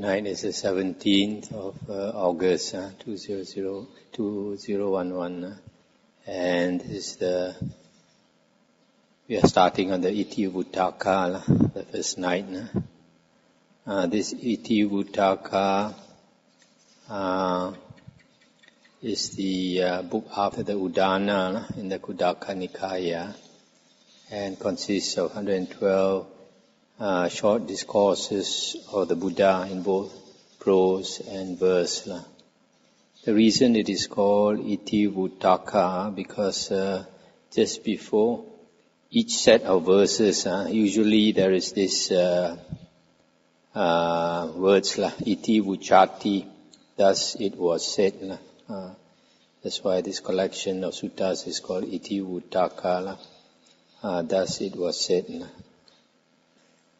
Tonight is the 17th of uh, August, uh, 2000, 2011, uh, and this is the, we are starting on the Itivuttaka, the first night. Uh, this Itivuttaka uh, is the uh, book after the Udana in the Khuddaka Nikaya and consists of 112 uh, short discourses of the Buddha in both prose and verse. The reason it is called Iti Itivuttaka because uh, just before each set of verses, uh, usually there is this uh, uh, words la iti vuchati, thus it was said. Uh, that's why this collection of suttas is called Iti Vuttaka. Uh, thus it was said.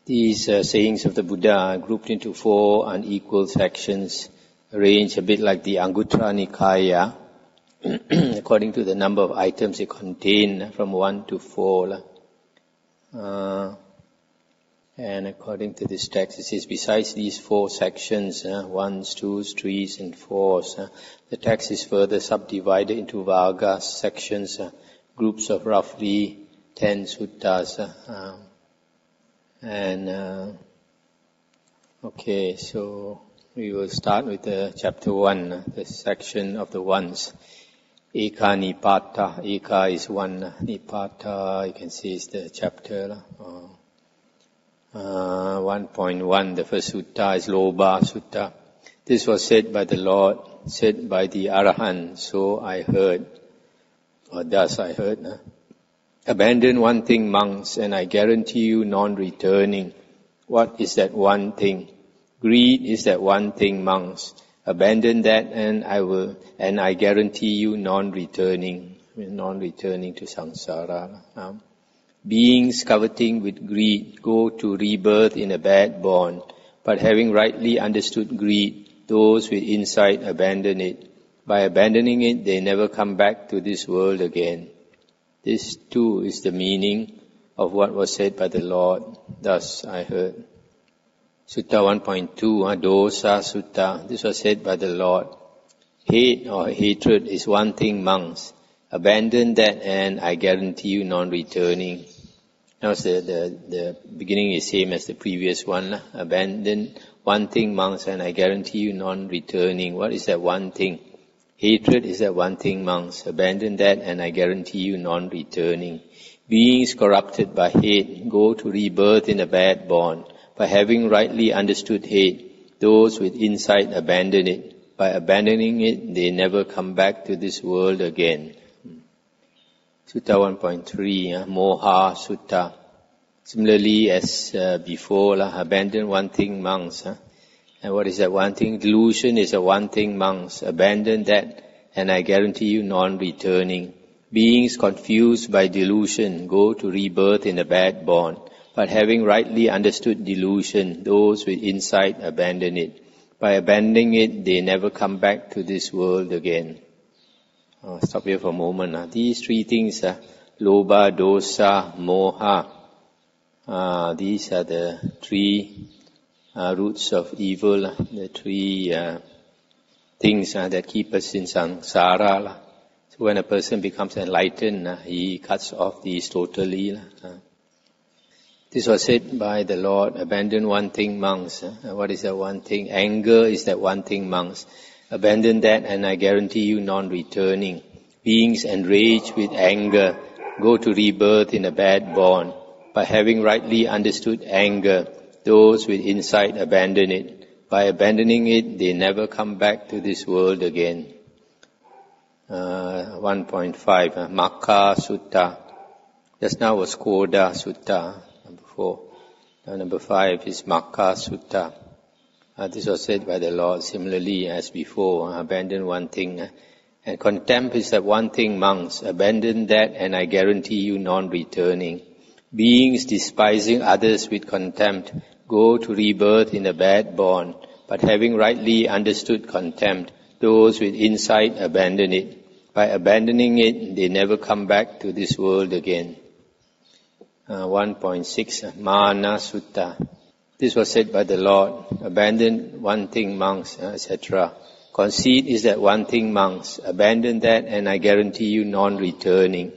These uh, sayings of the Buddha are grouped into four unequal sections, arranged a bit like the Anguttara Nikaya, according to the number of items they contain, from one to four. Uh, and according to this text, it says, besides these four sections, uh, ones, twos, threes, and fours, uh, the text is further subdivided into vargas, sections, uh, groups of roughly ten suttas. Uh, and uh, okay, so we will start with the chapter one, the section of the ones. Eka Nipata. Eka is one. Nipata, you can see is the chapter. Uh, uh, 1.1, the first sutta is Lobha Sutta. This was said by the Lord, said by the Arahant, so I heard, or thus I heard. Huh? Abandon one thing, monks, and I guarantee you non-returning. What is that one thing? Greed is that one thing, monks. Abandon that and I will, and I guarantee you non-returning, non-returning to samsara. Um, beings coveting with greed go to rebirth in a bad born, but having rightly understood greed, those with insight abandon it. By abandoning it, they never come back to this world again. This too is the meaning of what was said by the Lord. Thus I heard. Sutta 1.2, Dosa Sutta. This was said by the Lord. Hate or hatred is one thing, monks. Abandon that and I guarantee you non-returning. Now the, the, the beginning is same as the previous one. Abandon one thing, monks, and I guarantee you non-returning. What is that one thing? Hatred is that one thing, monks. Abandon that and I guarantee you non-returning. Beings corrupted by hate go to rebirth in a bad born. By having rightly understood hate, those with insight abandon it. By abandoning it, they never come back to this world again. Sutta 1.3, uh, Moha Sutta. Similarly as uh, before, uh, abandon one thing, monks. And what is that one thing? Delusion is a one thing, monks. Abandon that, and I guarantee you non-returning. Beings confused by delusion go to rebirth in a bad born. But having rightly understood delusion, those with insight abandon it. By abandoning it, they never come back to this world again. I'll stop here for a moment. Uh. These three things, uh, lobha, Dosa, Moha, uh, these are the three uh, roots of evil, the three uh, things uh, that keep us in samsara. So when a person becomes enlightened, uh, he cuts off these totally. Uh. This was said by the Lord, abandon one thing, monks. Uh. What is that one thing? Anger is that one thing, monks. Abandon that and I guarantee you non-returning. Beings enraged with anger go to rebirth in a bad born. By having rightly understood anger, those with insight abandon it. By abandoning it, they never come back to this world again. Uh, 1.5, uh, Makkha Sutta. Just now was Kodha Sutta, number four. Now number five is Makkha Sutta. Uh, this was said by the Lord similarly as before, uh, abandon one thing. Uh, and contempt is that one thing, monks. Abandon that and I guarantee you non-returning. Beings despising others with contempt go to rebirth in a bad born, but having rightly understood contempt, those with insight abandon it. By abandoning it, they never come back to this world again. Uh, 1.6 Mana Sutta. This was said by the Lord. Abandon one thing, monks, etc. Conceit is that one thing, monks. Abandon that and I guarantee you non-returning.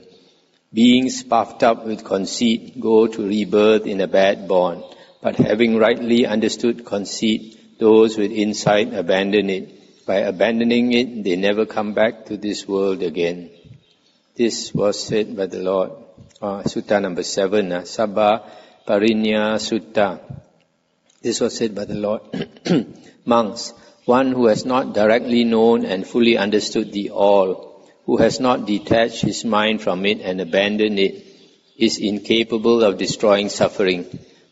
Beings puffed up with conceit go to rebirth in a bad born. But having rightly understood conceit, those with insight abandon it. By abandoning it, they never come back to this world again. This was said by the Lord. Uh, sutta number seven, uh, Sabba Parinya Sutta. This was said by the Lord. Monks, one who has not directly known and fully understood the all, who has not detached his mind from it and abandoned it, is incapable of destroying suffering.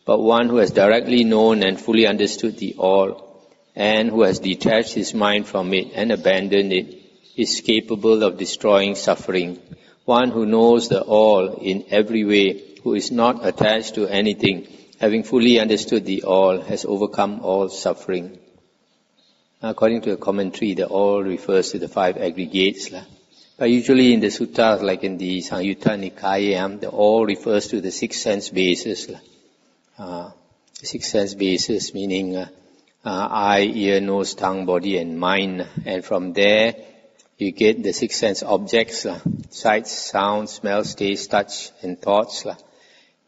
But one who has directly known and fully understood the all, and who has detached his mind from it and abandoned it, is capable of destroying suffering. One who knows the all in every way, who is not attached to anything, having fully understood the all, has overcome all suffering. According to the commentary, the all refers to the five aggregates. But usually in the suttas, like in the Samyutta Nikaya, the all refers to the six sense bases. Six sense bases meaning uh, uh, eye, ear, nose, tongue, body, and mind. And from there, you get the six sense objects, sights, sounds, smells, taste, touch, and thoughts.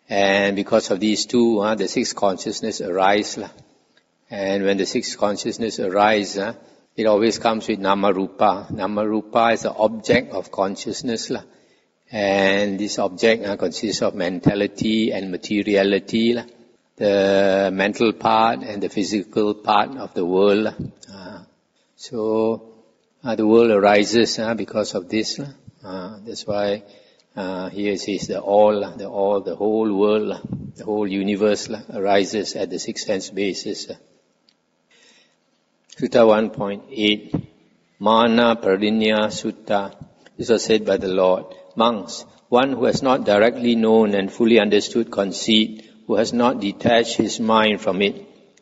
And because of these two, uh, the six consciousness arise. And when the six consciousness arise, uh, it always comes with nama rupa. Nama rupa is the object of consciousness. And this object uh, consists of mentality and materiality. The mental part and the physical part of the world. Uh, so, uh, the world arises uh, because of this. That's why here it says the all, the all, the whole world, the whole universe arises at the six sense basis. Sutta 1.8, Mana Parinya Sutta. This was said by the Lord. Monks, one who has not directly known and fully understood conceit, who has not detached his mind from it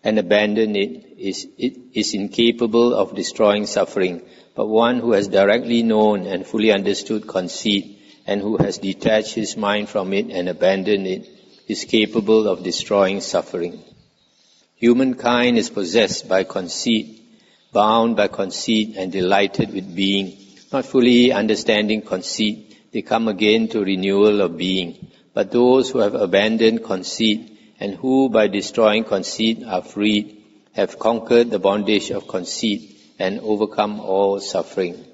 and abandoned it, is, it, is incapable of destroying suffering. But one who has directly known and fully understood conceit and who has detached his mind from it and abandoned it is capable of destroying suffering. Humankind is possessed by conceit, bound by conceit and delighted with being. Not fully understanding conceit, they come again to renewal of being. But those who have abandoned conceit and who by destroying conceit are freed, have conquered the bondage of conceit and overcome all suffering.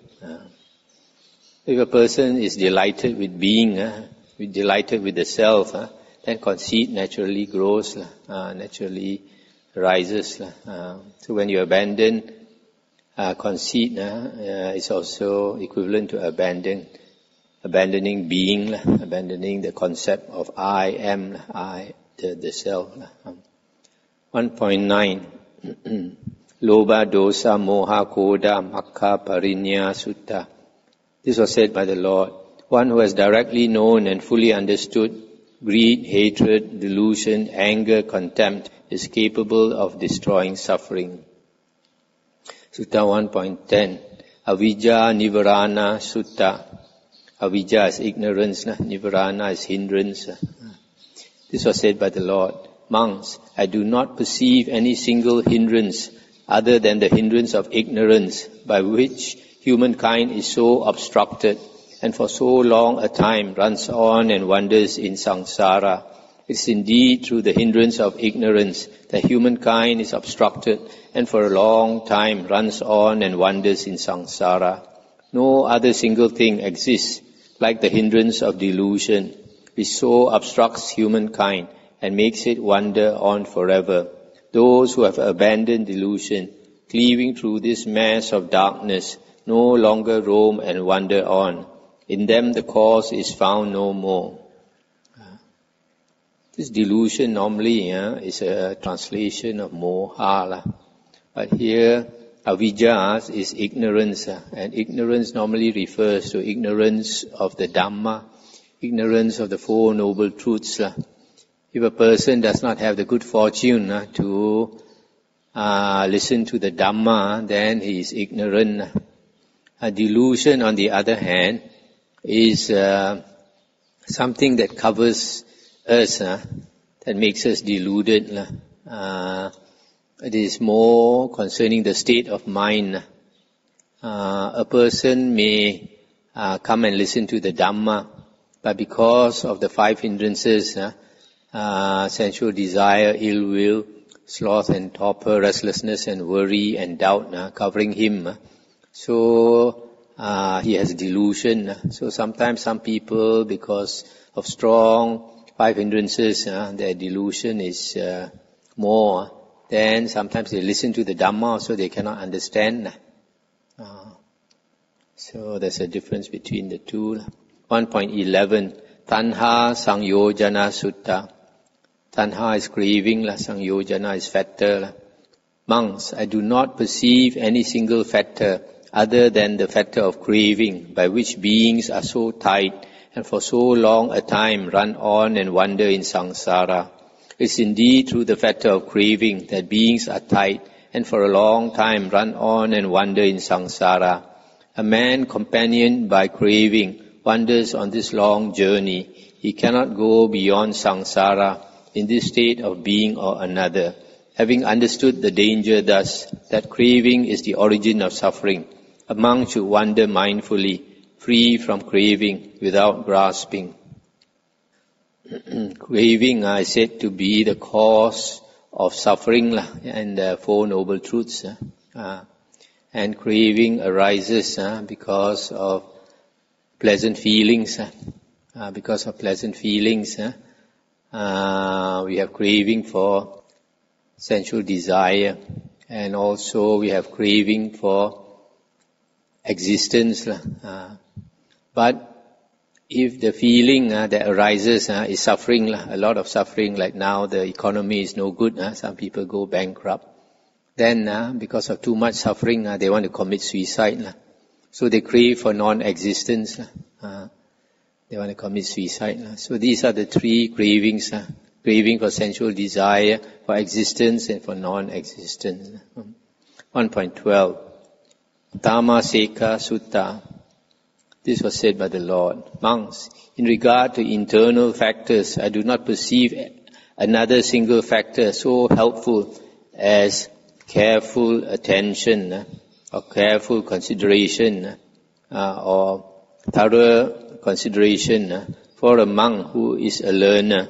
If a person is delighted with being, uh, delighted with the self, uh, then conceit naturally grows, uh, naturally rises. Uh, so when you abandon uh, conceit, uh, it's also equivalent to abandon, abandoning being, abandoning the concept of I am, I, the, the self. 1.9 Lobha dosa moha kodha makkha parinya sutta this was said by the Lord. One who has directly known and fully understood greed, hatred, delusion, anger, contempt is capable of destroying suffering. Sutta 1.10 Avijja Nivarana Sutta Avijja is ignorance, na? Nivarana is hindrance. This was said by the Lord. Monks, I do not perceive any single hindrance other than the hindrance of ignorance by which humankind is so obstructed and for so long a time runs on and wanders in samsara. It's indeed through the hindrance of ignorance that humankind is obstructed and for a long time runs on and wanders in samsara. No other single thing exists like the hindrance of delusion, which so obstructs humankind and makes it wander on forever. Those who have abandoned delusion, cleaving through this mass of darkness, no longer roam and wander on. In them the cause is found no more. This delusion normally uh, is a translation of moha. But here, avijja is ignorance. Uh, and ignorance normally refers to ignorance of the Dhamma, ignorance of the Four Noble Truths. Uh. If a person does not have the good fortune uh, to listen to the Dhamma, then he is ignorant. A delusion, on the other hand, is uh, something that covers us, that makes us deluded. It is more concerning the state of mind. Uh, a person may uh, come and listen to the Dhamma, but because of the five hindrances, uh, uh, sensual desire, ill will, sloth and torpor, restlessness and worry and doubt uh, covering him, uh, so uh, he has delusion. So sometimes some people, because of strong five hindrances, their delusion is more. Then sometimes they listen to the Dhamma, so they cannot understand. Uh, so there's a difference between the two. 1.11, Tanha Sangyojana Sutta. Tanha is craving, la, Sangyojana is factor. Monks, I do not perceive any single factor other than the factor of craving, by which beings are so tight and for so long a time run on and wander in samsara. It's indeed through the factor of craving that beings are tied and for a long time run on and wander in samsara. A man companioned by craving wanders on this long journey. He cannot go beyond samsara in this state of being or another. Having understood the danger thus, that craving is the origin of suffering, a monk should wander mindfully, free from craving, without grasping. craving I said to be the cause of suffering and the Four Noble Truths. Uh, and craving arises uh, because of pleasant feelings. Uh, because of pleasant feelings, we have craving for sensual desire, and also we have craving for existence. But if the feeling uh, that arises uh, is suffering, a lot of suffering, like now the economy is no good, uh, some people go bankrupt, then uh, because of too much suffering, uh, they want to commit suicide. So they crave for non-existence. Uh, they want to commit suicide. So these are the three cravings. Craving for sensual desire, for existence, and for non-existence. 1.12. Dhamma Seka Sutta. This was said by the Lord. Monks, in regard to internal factors, I do not perceive another single factor so helpful as careful attention or careful consideration uh, or thorough consideration for a monk who is a learner,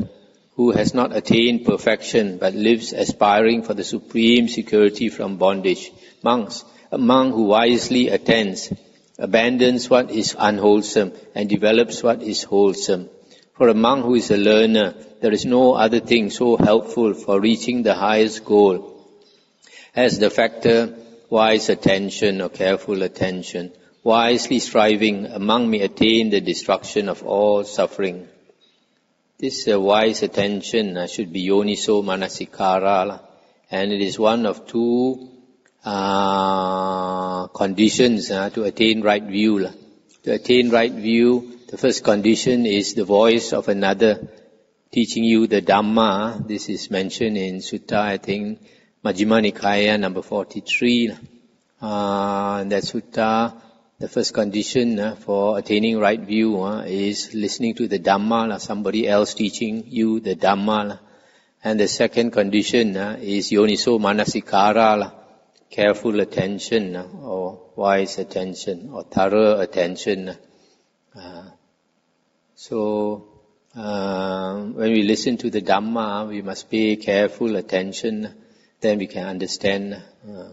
who has not attained perfection but lives aspiring for the supreme security from bondage. Monks, a monk who wisely attends abandons what is unwholesome and develops what is wholesome. For a monk who is a learner, there is no other thing so helpful for reaching the highest goal as the factor wise attention or careful attention. Wisely striving, a monk may attain the destruction of all suffering. This uh, wise attention uh, should be yoniso manasikara, and it is one of two uh, conditions uh, to attain right view. To attain right view, the first condition is the voice of another teaching you the Dhamma. This is mentioned in Sutta, I think, Majjhima Nikaya number 43. Uh, that Sutta, the first condition uh, for attaining right view uh, is listening to the Dhamma, somebody else teaching you the Dhamma. And the second condition uh, is Yoniso Manasikara, careful attention or wise attention or thorough attention. Uh, so uh, when we listen to the Dhamma, we must pay careful attention. Then we can understand. Uh,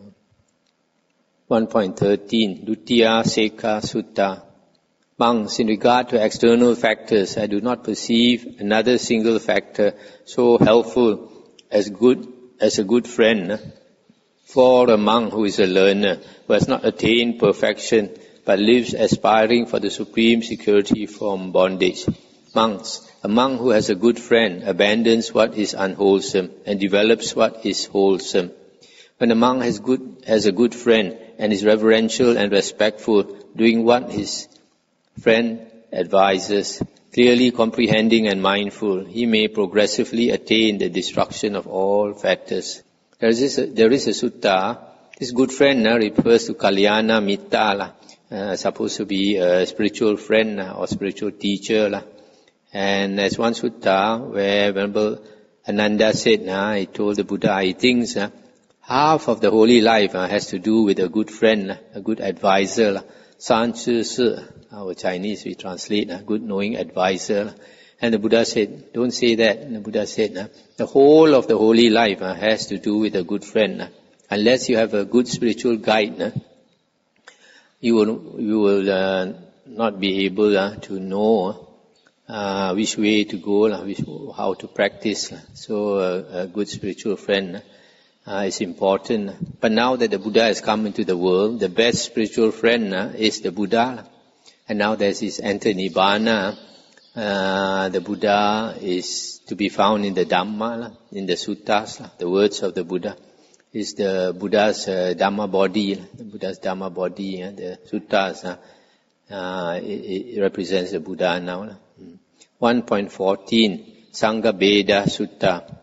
1.13 Dutiya Seka Sutta. Monks, in regard to external factors, I do not perceive another single factor so helpful as good as a good friend for a monk who is a learner, who has not attained perfection, but lives aspiring for the supreme security from bondage. Monks, a monk who has a good friend abandons what is unwholesome and develops what is wholesome. When a monk has good, has a good friend and is reverential and respectful, doing what his friend advises, clearly comprehending and mindful, he may progressively attain the destruction of all factors. There is a, there is a sutta. This good friend uh, refers to Kalyana Mitta, uh, supposed to be a spiritual friend uh, or spiritual teacher. Uh, and there's one sutta where Venerable Ananda said, nah, he told the Buddha, he thinks uh, half of the holy life uh, has to do with a good friend, a good advisor. San Chi our Chinese we translate, a good knowing advisor. And the Buddha said, don't say that. And the Buddha said, ah, the whole of the holy life ah, has to do with a good friend. Ah. Unless you have a good spiritual guide, you will, you will uh, not be able to know uh, which way to go, which, how to practice. So uh, a good spiritual friend uh, is important. But now that the Buddha has come into the world, the best spiritual friend is the Buddha. And now there's this Anthony Nibbana. Uh, the Buddha is to be found in the Dhamma, in the suttas, the words of the Buddha. Is the Buddha's uh, Dhamma body, the Buddha's Dhamma body, the suttas. Uh, it, it, represents the Buddha now. 1.14 Sangha Bheda Sutta.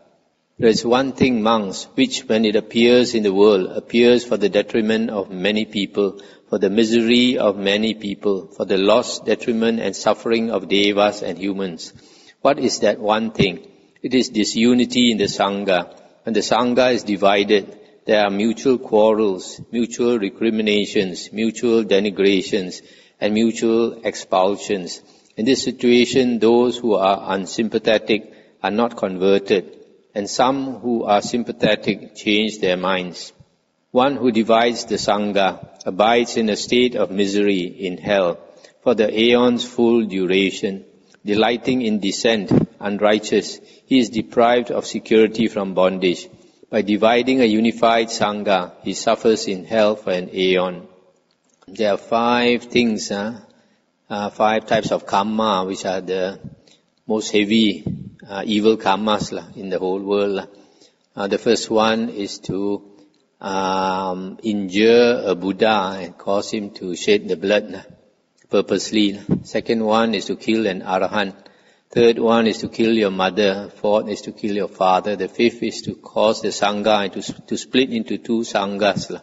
There is one thing, monks, which when it appears in the world, appears for the detriment of many people, for the misery of many people, for the loss, detriment and suffering of devas and humans. What is that one thing? It is disunity in the Sangha. When the Sangha is divided, there are mutual quarrels, mutual recriminations, mutual denigrations, and mutual expulsions. In this situation, those who are unsympathetic are not converted, and some who are sympathetic change their minds. One who divides the Sangha abides in a state of misery in hell for the aeon's full duration. Delighting in dissent, unrighteous, he is deprived of security from bondage. By dividing a unified Sangha, he suffers in hell for an aeon. There are five things huh, uh, five types of karma, which are the most heavy uh, evil karmas la, in the whole world. Uh, the first one is to um, injure a Buddha and cause him to shed the blood purposely. Second one is to kill an arahant. Third one is to kill your mother. Fourth is to kill your father. The fifth is to cause the sangha to, to split into two sanghas.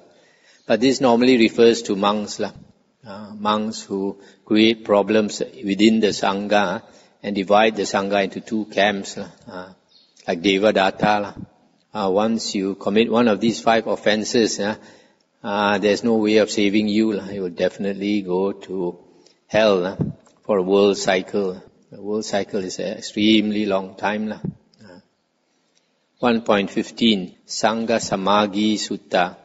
But this normally refers to monks. Uh, monks who create problems within the Sangha and divide the Sangha into two camps, uh, like Devadatta. Uh, once you commit one of these five offenses, uh, there's no way of saving you. You will definitely go to hell for a world cycle. The world cycle is an extremely long time. 1.15 Sangha Samaggi Sutta.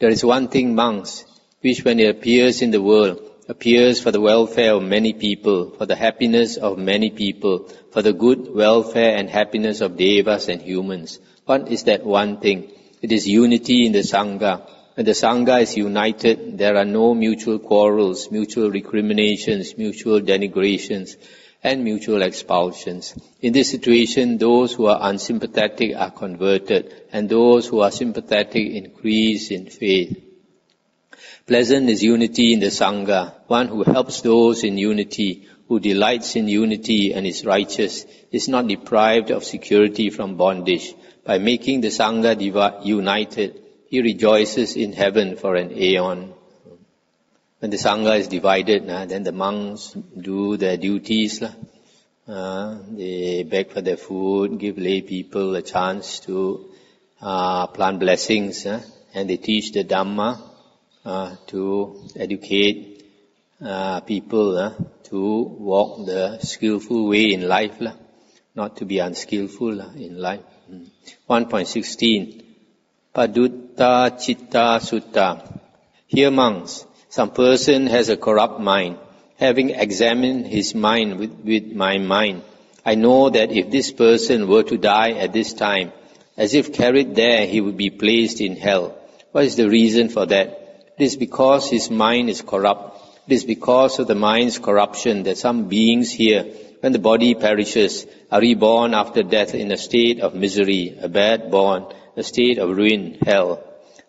There is one thing, monks, which when it appears in the world, appears for the welfare of many people, for the happiness of many people, for the good welfare and happiness of devas and humans. What is that one thing? It is unity in the Sangha. When the Sangha is united, there are no mutual quarrels, mutual recriminations, mutual denigrations, and mutual expulsions. In this situation, those who are unsympathetic are converted, and those who are sympathetic increase in faith. Pleasant is unity in the Sangha, one who helps those in unity, who delights in unity and is righteous, is not deprived of security from bondage. By making the Sangha diva- united, he rejoices in heaven for an aeon. When the Sangha is divided, then the monks do their duties. Uh, they beg for their food, give lay people a chance to uh, plant blessings, and they teach the Dhamma to educate people to walk the skillful way in life, not to be unskillful in life. Mm. 1.16 Padutta Chitta Sutta. Here monks, some person has a corrupt mind. Having examined his mind with, with my mind, I know that if this person were to die at this time, as if carried there, he would be placed in hell. What is the reason for that? It is because his mind is corrupt. It is because of the mind's corruption that some beings here, when the body perishes, are reborn after death in a state of misery, a bad born, a state of ruin, hell.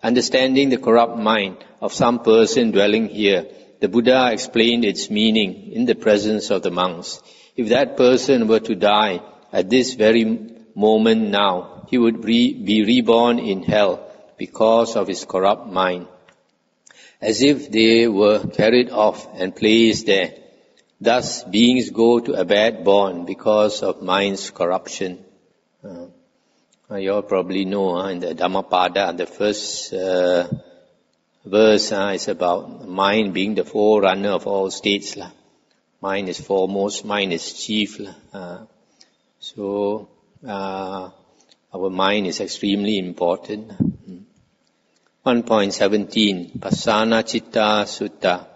Understanding the corrupt mind of some person dwelling here, the Buddha explained its meaning in the presence of the monks. If that person were to die at this very moment now, he would be reborn in hell because of his corrupt mind as if they were carried off and placed there. Thus, beings go to a bad born because of mind's corruption. Uh, Uh, you all probably know uh, in the Dhammapada, the first uh, verse uh, is about mind being the forerunner of all states. La. Mind is foremost, mind is chief. Uh, so, uh, our mind is extremely important. 1.17 Pasanna Chitta Sutta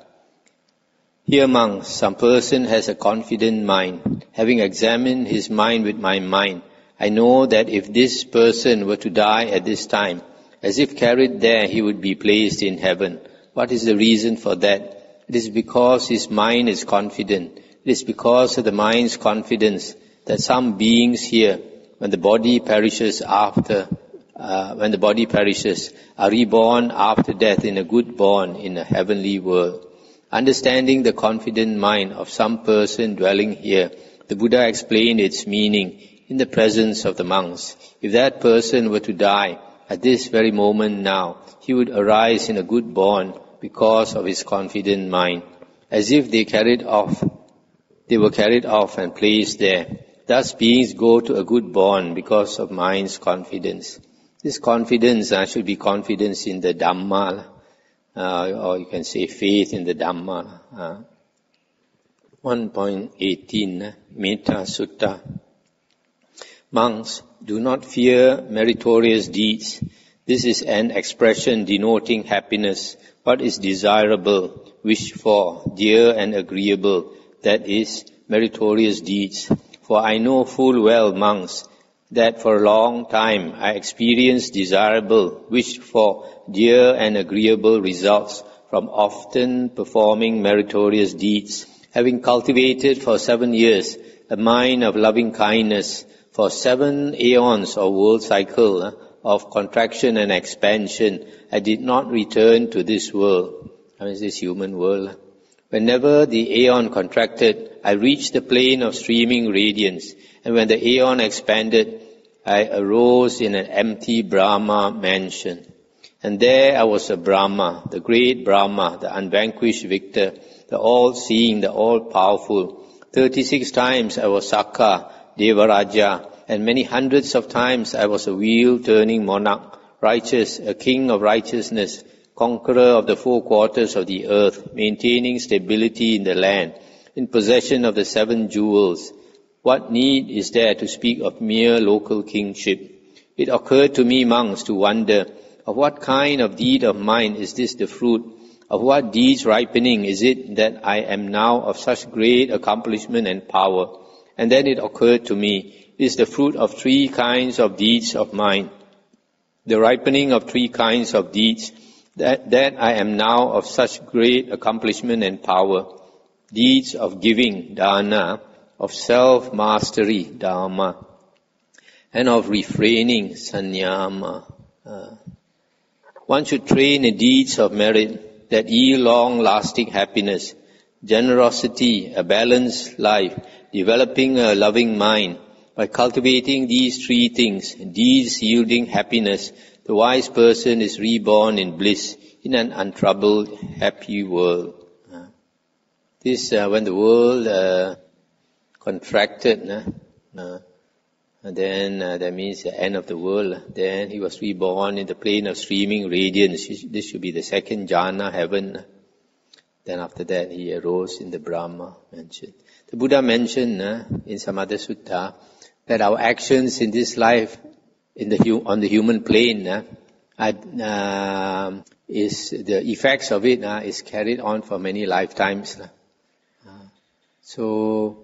Here among some person has a confident mind. Having examined his mind with my mind, I know that if this person were to die at this time, as if carried there, he would be placed in heaven. What is the reason for that? It is because his mind is confident. It is because of the mind's confidence that some beings here, when the body perishes after, uh, when the body perishes, are reborn after death in a good born in a heavenly world. Understanding the confident mind of some person dwelling here, the Buddha explained its meaning in the presence of the monks. If that person were to die at this very moment now, he would arise in a good bond because of his confident mind, as if they carried off, they were carried off and placed there. Thus beings go to a good bond because of mind's confidence. This confidence uh, should be confidence in the Dhamma, or you can say faith in the Dhamma. Uh, 1.18, Metta Sutta. Monks, do not fear meritorious deeds. This is an expression denoting happiness, what is desirable, wished for, dear and agreeable, that is, meritorious deeds. For I know full well, monks, that for a long time I experienced desirable, wished for, dear and agreeable results from often performing meritorious deeds, having cultivated for seven years a mind of loving kindness, for seven aeons or world cycle uh, of contraction and expansion, I did not return to this world. I mean, this human world. Whenever the aeon contracted, I reached the plane of streaming radiance. And when the aeon expanded, I arose in an empty Brahma mansion. And there I was a Brahma, the great Brahma, the unvanquished victor, the all-seeing, the all-powerful. Thirty-six times I was Sakka, Devaraja, and many hundreds of times I was a wheel-turning monarch, righteous, a king of righteousness, conqueror of the four quarters of the earth, maintaining stability in the land, in possession of the seven jewels. What need is there to speak of mere local kingship? It occurred to me, monks, to wonder, of what kind of deed of mine is this the fruit? Of what deeds ripening is it that I am now of such great accomplishment and power? And then it occurred to me, is the fruit of three kinds of deeds of mine. The ripening of three kinds of deeds, that, that I am now of such great accomplishment and power. Deeds of giving, dana, of self-mastery, dama, and of refraining, sanyama. Uh, one should train in deeds of merit that yield long-lasting happiness, generosity, a balanced life, developing a loving mind, by cultivating these three things, deeds yielding happiness, the wise person is reborn in bliss, in an untroubled, happy world. Uh, this, uh, when the world uh, contracted, uh, and then uh, that means the end of the world. Then he was reborn in the plane of streaming radiance. This should be the second jhana heaven. Then after that, he arose in the Brahma mentioned. The Buddha mentioned uh, in some other sutta that our actions in this life, in the on the human plane, uh, uh, is the effects of it is carried on for many lifetimes. Uh, so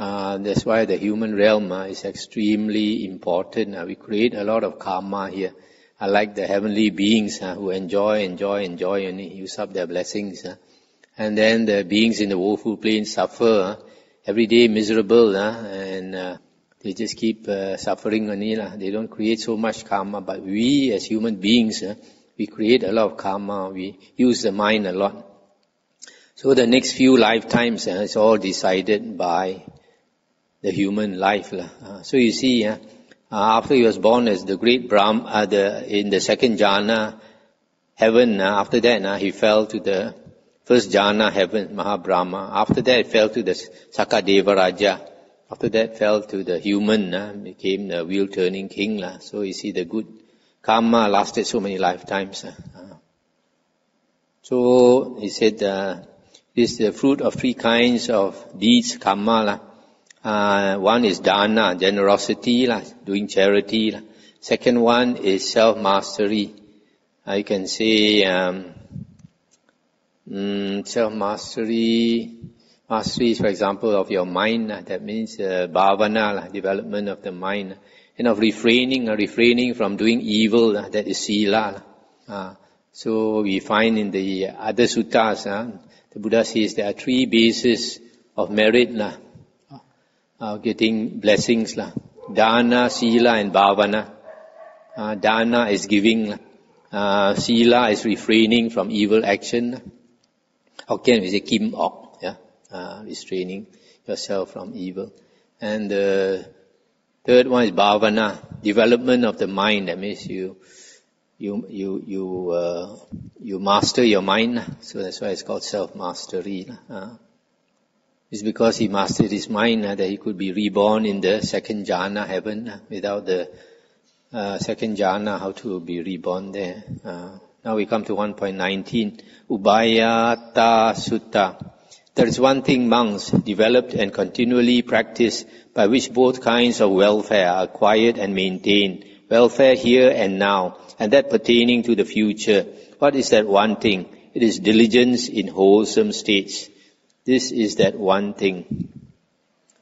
that's why the human realm uh, is extremely important. Uh, we create a lot of karma here. I like the heavenly beings who enjoy, enjoy, enjoy, and use up their blessings. And then the beings in the woeful plane suffer every day miserable, uh, and uh, they just keep uh, suffering. Uh, they don't create so much karma, but we as human beings, uh, we create a lot of karma. We use the mind a lot. So the next few lifetimes uh, is all decided by the human life. Uh, so you see, uh, after he was born as the great Brahm, uh, the, in the second jhana heaven, after that he fell to the First jhana heaven, Mahabrahma. After that, fell to the Sakadeva Raja. After that fell to the human, became the wheel turning king. So you see the good karma lasted so many lifetimes. So he said, this is the fruit of three kinds of deeds, karma. Uh, one is dana, generosity, doing charity. Second one is self-mastery. Uh, you can say um, mm, self-mastery, mastery, for example, of your mind. That means uh, bhavana, development of the mind. And of refraining, uh, refraining from doing evil, that is sila. Uh, so we find in the other suttas, uh, the Buddha says there are three bases of merit, uh, getting blessings. Lah. Dana, Sila and Bhavana. Uh, dana is giving. Uh, sila is refraining from evil action. Hokkien we say Kim Ok, yeah? Uh, restraining yourself from evil. And the third one is Bhavana, development of the mind. That means you you you you uh, you master your mind. So that's why it's called self mastery. Uh, it's because he mastered his mind uh, that he could be reborn in the second jhana heaven. Uh, without the uh, second jhana, how to be reborn there? Uh, now we come to 1.19. Ubhayattha Sutta. There is one thing monks developed and continually practice by which both kinds of welfare are acquired and maintained. Welfare here and now and that pertaining to the future. What is that one thing? It is diligence in wholesome states. This is that one thing.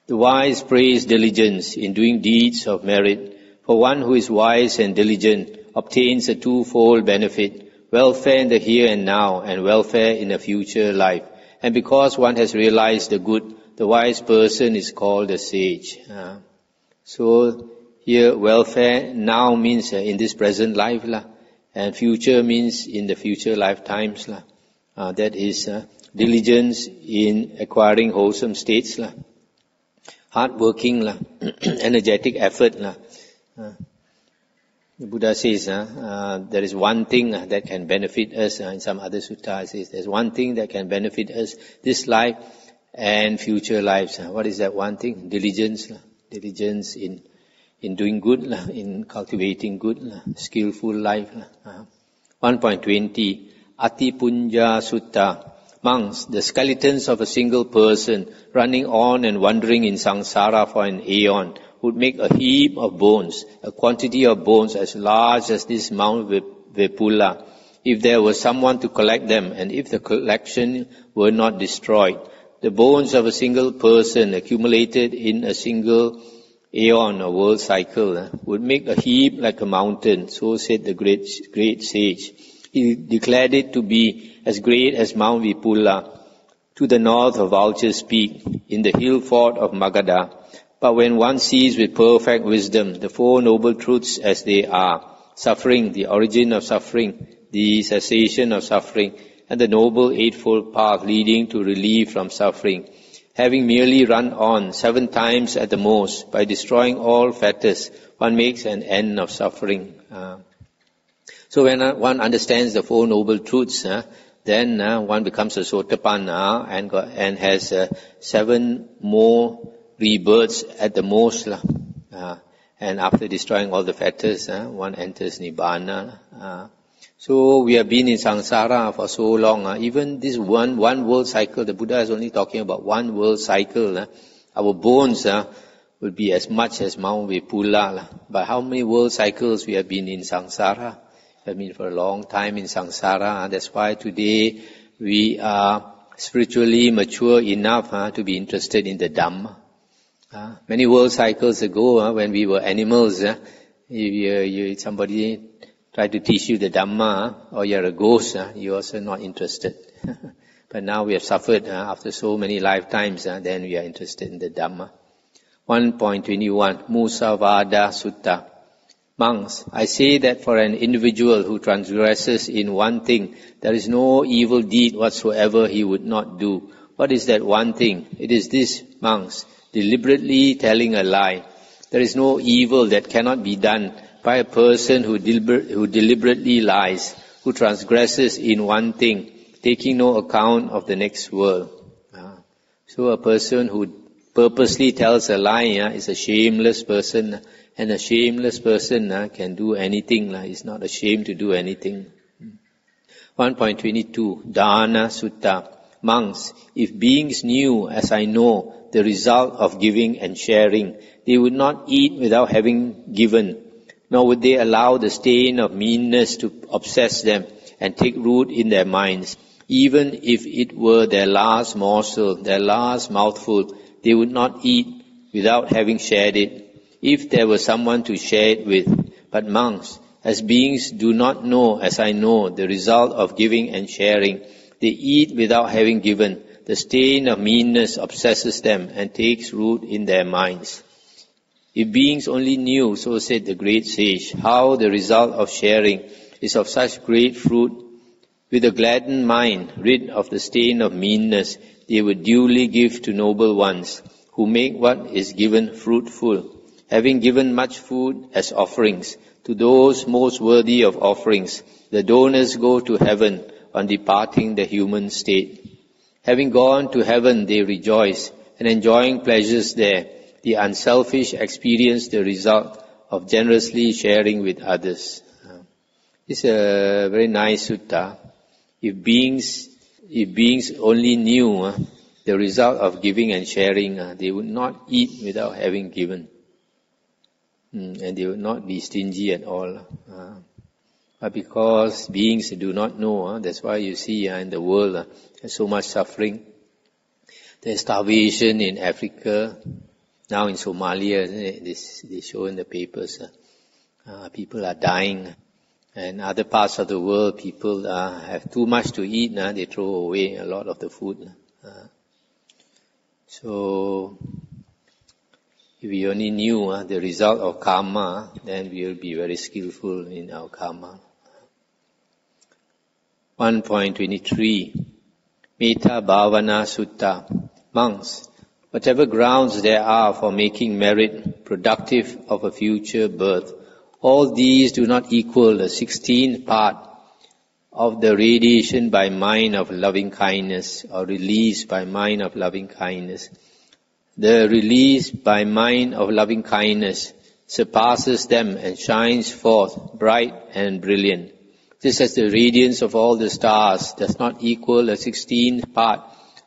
The wise praise diligence in doing deeds of merit. For one who is wise and diligent obtains a twofold benefit, welfare in the here and now and welfare in a future life. And because one has realized the good, the wise person is called a sage. Uh, so here, welfare now means uh, in this present life, la, and future means in the future lifetimes. La. Uh, that is uh, diligence in acquiring wholesome states. La. Hard working, la. energetic effort. La. Uh, the Buddha says uh, uh, there is one thing that can benefit us. in some other sutta, says there's one thing that can benefit us this life and future lives. what is that one thing? Diligence. Diligence in in doing good, in cultivating good, skillful life. Uh, 1.20, Atthipunja Sutta. Monks, the skeletons of a single person running on and wandering in samsara for an aeon would make a heap of bones, a quantity of bones as large as this Mount Vepula, if there was someone to collect them and if the collection were not destroyed. The bones of a single person accumulated in a single aeon or world cycle would make a heap like a mountain, so said the great, great sage. He declared it to be as great as Mount Vipula to the north of Vulture's Peak in the hill fort of Magadha. But when one sees with perfect wisdom the Four Noble Truths as they are, suffering, the origin of suffering, the cessation of suffering, and the Noble Eightfold Path leading to relief from suffering, having merely run on seven times at the most by destroying all fetters, one makes an end of suffering. Uh, so when uh, one understands the Four Noble Truths, uh, then uh, one becomes a Sotapanna and, and has uh, seven more rebirths at the most. Uh, and after destroying all the fetters, one enters Nibbana. So we have been in samsara for so long. Uh, even this one one world cycle, the Buddha is only talking about one world cycle. Uh, our bones uh, will be as much as Mount Vipula. Uh, but how many world cycles we have been in samsara? Have been for a long time in samsara. That's why today we are spiritually mature enough uh, to be interested in the Dhamma. Uh, many world cycles ago, uh, when we were animals, uh, if you, somebody try to teach you the Dhamma, or you're a ghost, you're also not interested. but now we have suffered after so many lifetimes, then we are interested in the Dhamma. 1.21, Musavada Sutta. Monks, I say that for an individual who transgresses in one thing, there is no evil deed whatsoever he would not do. What is that one thing? It is this, monks, deliberately telling a lie. There is no evil that cannot be done by a person who, deliber- who deliberately lies, who transgresses in one thing, taking no account of the next world. Uh, so a person who purposely tells a lie uh, is a shameless person. And a shameless person uh, can do anything. Uh, he's not ashamed to do anything. 1.22 Dana Sutta Monks, if beings knew, as I know, the result of giving and sharing, they would not eat without having given, nor would they allow the stain of meanness to obsess them and take root in their minds. Even if it were their last morsel, their last mouthful, they would not eat without having shared it, if there were someone to share it with. But monks, as beings do not know, as I know, the result of giving and sharing, they eat without having given. The stain of meanness obsesses them and takes root in their minds. If beings only knew, so said the great sage, how the result of sharing is of such great fruit, with a gladdened mind, rid of the stain of meanness, they would duly give to noble ones, who make what is given fruitful, having given much food as offerings. To those most worthy of offerings, the donors go to heaven on departing the human state. Having gone to heaven, they rejoice, and enjoying pleasures there, the unselfish experience the result of generously sharing with others. It's a very nice sutta. If beings, if beings only knew uh, the result of giving and sharing, uh, they would not eat without having given. Mm, and they would not be stingy at all. Uh, but because beings do not know, uh, that's why you see uh, in the world uh, there's so much suffering. There's starvation in Africa, now in Somalia, this, they show in the papers, people are dying. And other parts of the world, people have too much to eat, they throw away a lot of the food. So, if we only knew uh, the result of karma, then we will be very skillful in our karma. 1.23 Metta Bhavana Sutta Monks, whatever grounds there are for making merit productive of a future birth, all these do not equal the sixteenth part of the radiation by mind of loving kindness or release by mind of loving kindness. The release by mind of loving kindness surpasses them and shines forth bright and brilliant. Just as the radiance of all the stars does not equal a sixteenth part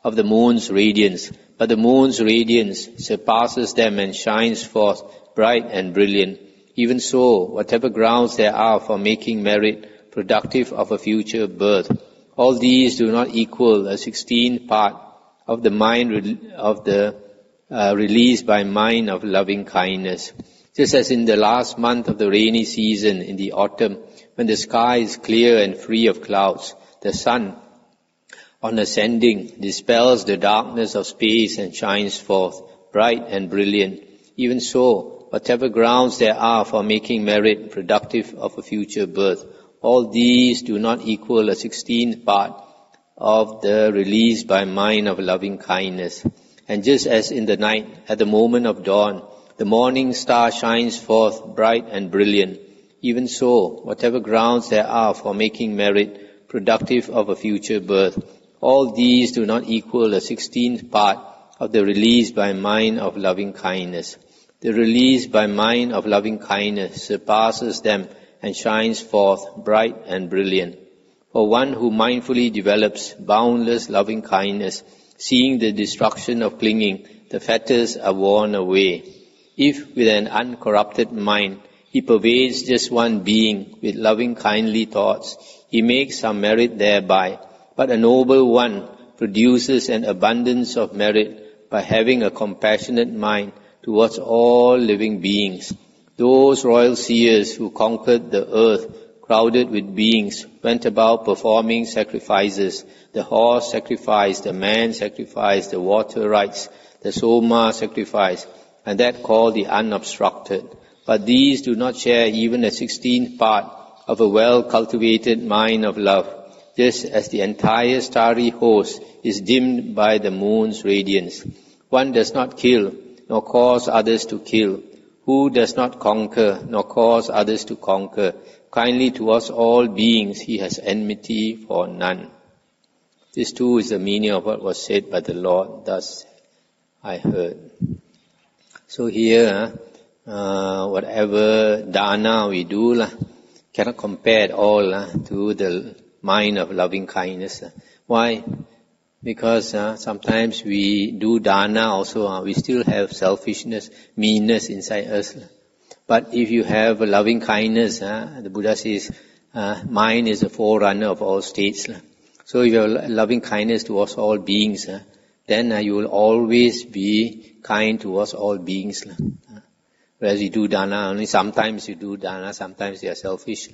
of the moon's radiance, but the moon's radiance surpasses them and shines forth bright and brilliant. Even so, whatever grounds there are for making merit productive of a future birth, all these do not equal a sixteenth part of the mind of the uh, release by mind of loving kindness. Just as in the last month of the rainy season in the autumn, when the sky is clear and free of clouds, the sun, on ascending, dispels the darkness of space and shines forth, bright and brilliant. Even so, whatever grounds there are for making merit productive of a future birth, all these do not equal a sixteenth part of the release by mind of loving kindness. And just as in the night, at the moment of dawn, the morning star shines forth bright and brilliant, even so, whatever grounds there are for making merit productive of a future birth, all these do not equal a sixteenth part of the release by mind of loving kindness. The release by mind of loving kindness surpasses them and shines forth bright and brilliant. For one who mindfully develops boundless loving kindness, seeing the destruction of clinging, the fetters are worn away. If with an uncorrupted mind he pervades just one being with loving kindly thoughts. He makes some merit thereby. But a noble one produces an abundance of merit by having a compassionate mind towards all living beings. Those royal seers who conquered the earth crowded with beings went about performing sacrifices. The horse sacrificed, the man sacrificed, the water rites, the soma sacrifice, and that called the unobstructed but these do not share even a sixteenth part of a well-cultivated mind of love, just as the entire starry host is dimmed by the moon's radiance. One does not kill, nor cause others to kill. Who does not conquer, nor cause others to conquer. Kindly towards all beings he has enmity for none. This too is the meaning of what was said by the Lord. Thus I heard. So here, uh, whatever dana we do, lah, cannot compare at all uh, to the mind of loving kindness. Why? Because uh, sometimes we do dana also, uh, we still have selfishness, meanness inside us. But if you have a loving kindness, uh, the Buddha says, uh, mind is a forerunner of all states. So if you have loving kindness towards all beings, uh, then you will always be kind towards all beings. Whereas you do dana, only sometimes you do dana, sometimes you are selfish.